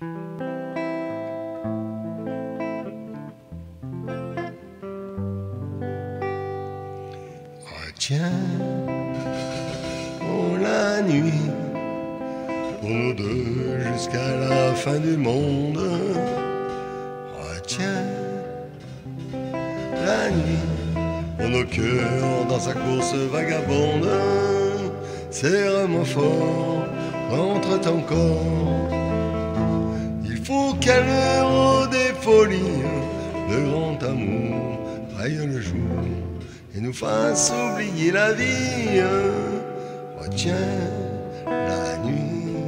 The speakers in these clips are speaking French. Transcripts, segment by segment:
Retiens oh, la nuit pour nous deux jusqu'à la fin du monde. Retiens la nuit pour nos cœurs dans sa course vagabonde. Serre-moi fort contre ton corps. Faut qu'à l'heure des folies, le grand amour raye le jour et nous fasse oublier la vie. Retiens la nuit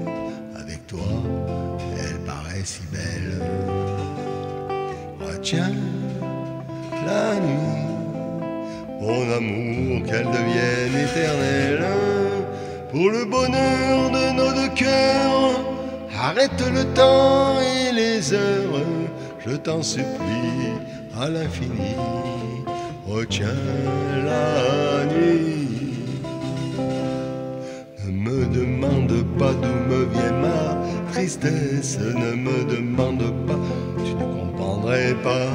avec toi, elle paraît si belle. Retiens la nuit, mon amour, qu'elle devienne éternelle. Pour le bonheur de nos deux cœurs, arrête le temps et les heures, je t'en supplie à l'infini. Retiens la nuit. Ne me demande pas d'où me vient ma tristesse, ne me demande pas, tu ne comprendrais pas.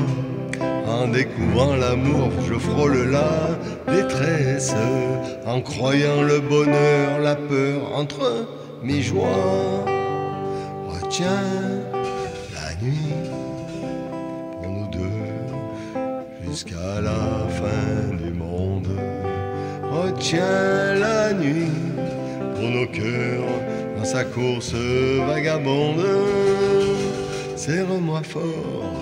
En découvrant l'amour, je frôle la détresse, en croyant le bonheur, la peur entre mes joies. Retiens la nuit pour nous deux jusqu'à la fin du monde. Retiens la nuit pour nos cœurs dans sa course vagabonde. Serre-moi fort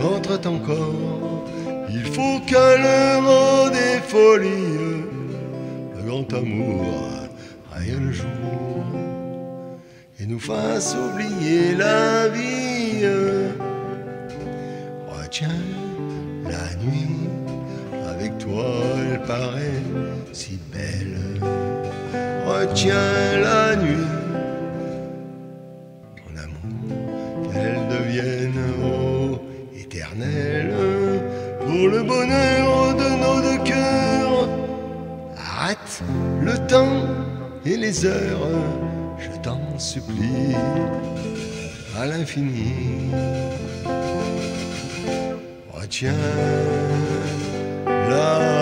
contre ton corps. Il faut qu'à l'heure des folies, le grand amour aille le jour et nous fasse oublier la vie. Retiens la nuit, avec toi elle paraît si belle. Retiens la nuit, mon amour, qu'elle devienne oh, éternelle pour le bonheur de nos deux cœurs. Arrête le temps et les heures, t'en supplie, à l'infini. Oh, Retiens la